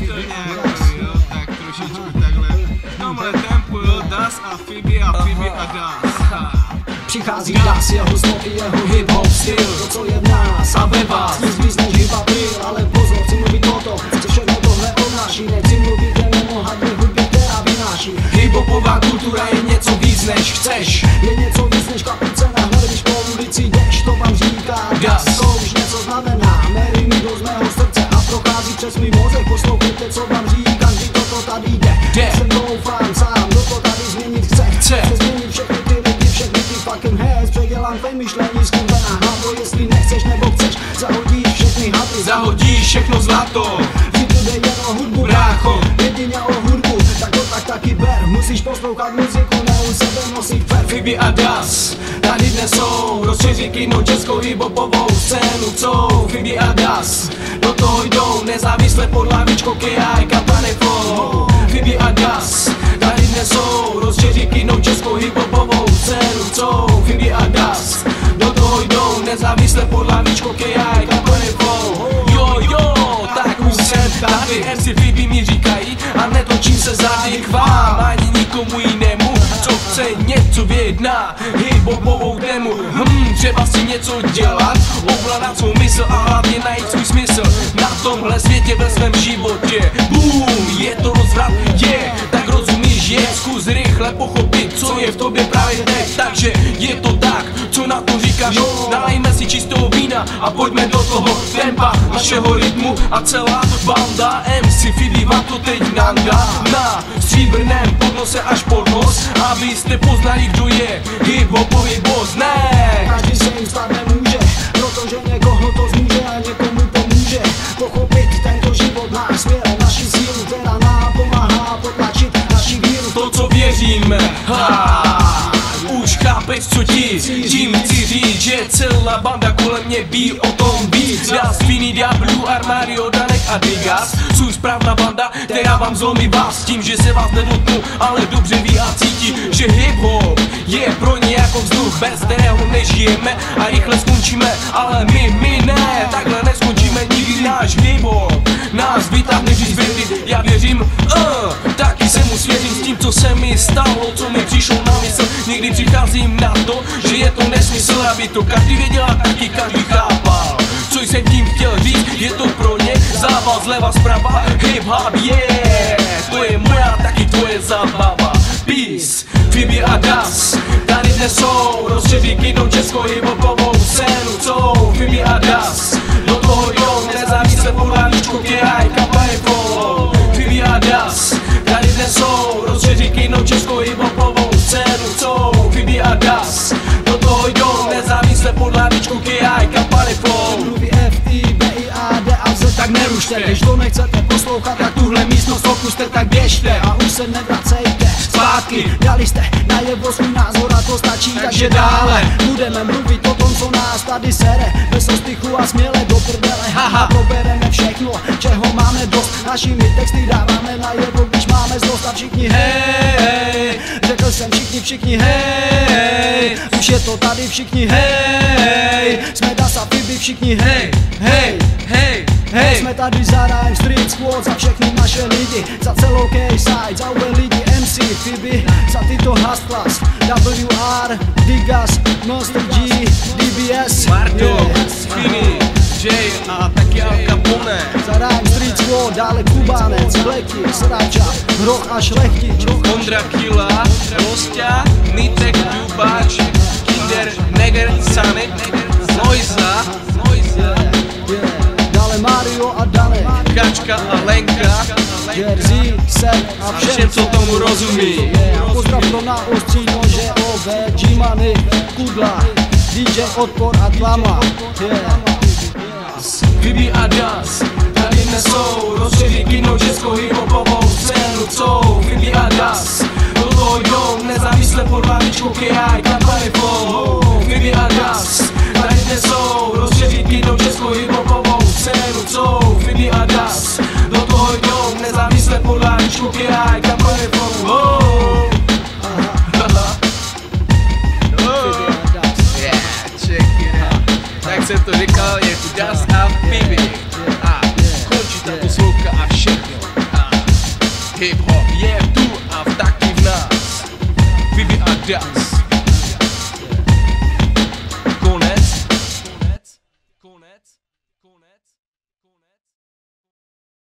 jo, tak trošičku takhle. Tomhle tempu, jo, Das a Phoebe a Phoebe a Das. Přichází das, jeho i jeho hip-hop styl To, co je v nás a ve vás. Nic víc než hip ale pozor, chci mluvit o to Chci všechno tohle odnáší, nechci mluvit jen o hadě hudbě, která vynáší Hip-hopová kultura je něco víc než chceš. Je něco víc než kapice přes můj mozek Poslouchejte, co vám říkám, že toto tady jde. Jde. Jsem doufám sám, kdo to tady změnit chce. Chce. Chce změnit všechny ty lidi, všechny ty fucking heads. Předělám tvé myšlení s kým na hlavu Jestli nechceš nebo chceš, zahodíš všechny hadry Zahodíš všechno zlato. Vždyť jde jen o hudbu, Brácho. Jedině o hudbu, tak to tak taky ber. Musíš poslouchat muziku, ne u sebe nosit fer. Phoebe a Das Tady dnes jsou. Rozšíří kino českou hibopovou scénu Phoebe a Das Do toho jdou nezávisle pod lavičkou KI kampane flow Phoebe a Das Tady dnes jsou Rozšíří kino českou hibopovou scénu Chcou Phoebe a Das Do toho jdou nezávisle pod lavičkou KI kampane flow Jo jo, tak už jsem tady MC Phoebe mi říkají a netočím se zády k vám. Ani nikomu jinému co chce něco na hip-hopovou tému. Hm, třeba si něco dělat, ovládat svou mysl a hlavně najít svůj smysl. Na tomhle světě ve svém životě. Boom, je to rozvrat, je, yeah, tak rozumíš, je. Zkus rychle pochopit, co je v tobě právě teď. Takže je to tak, co na to říkáš. Nalejme si čistého vína a pojďme do toho tempa našeho rytmu. A celá banda MC Fidi vám to teď nandá Na stříbrném podnose až pod nos Abyste poznali, kdo je. Hip-hopový boss Ne, někoho to zmůže a někomu pomůže. Pochopit tento život, náš směr, naši sílu, která nám pomáhá potlačit naši víru. To co věříme ha, Už chápeš co ti tím chci říct Že celá banda kolem mě ví o tom víc. Já Spiny, Diablu, Armario, Danek a Digas Jsou správná banda, která vám zlomí vás Tím, že se vás nedotknu, ale dobře ví a cítí Že hip-hop je pro ně jako vzduch Bez kterého nežijeme a rychle skončíme Ale my, my ne, takhle neskončíme nikdy náš hip-hop Nás vytáhne vždy já věřím, uh, taky se mu svěřím s tím, co se mi stalo, co mi přišlo na mysl. Někdy přicházím na to, že je to nesmysl, aby to každý věděl a taky každý chápal Co jsem tím chtěl říct, je to pro ně zábava zleva zprava Hip hop, yeah, to je moja, taky tvoje zábava. Peace, Phoebe a Das, tady dnes jsou Rozšíří kino českou hip-hopovou Z, tak nerušte Když to nechcete poslouchat, tak tuhle místnost opuste, tak běžte A už se nevracejte zpátky. Dali jste najevo svůj názor a to stačí, takže dále. Budeme mluvit o tom, co nás tady sere. Bez ostychu a směle do prdele. Haha, probereme všechno, čeho máme dost. Našimi texty dáváme najevo, když máme zlost. A všichni hej, řekl jsem všichni, všichni hej. Už je to tady všichni hej. Jsme Das a všichni hej, hej, hej Hej, jsme tady za Rhyme Street Squad, za všechny naše lidi Za celou K-Side, za ube lidi MC, Phoebe Za tyto hustlas, WR, Digas, Monster G, DBS Marto. Skinny, Jay a taky Al Capone. Za Rhyme Street Squad, dále Kubánec, Bleky, Srača, Hroch a Šlechtič. Ondra Kila, Rostia, Kačka a Lenka Jersey, Seth a všem, co tomu rozumí. Yeah, pozdrav to na ostří nože, OB, G-Money, Kudla, DJ Odpor a Tlama. Yeah. Phoebe a Das, tady dnes jsou Rozšíří kino českou hip-hopovou scénu Co, Phoebe a Das, do toho jdou nezávisle pod hlavičkou KI, jsem to říkal, je to Dust a pivy. A končí ta poslouka a všechno A hip hop je tu a taky v nás. Pivy a Dust.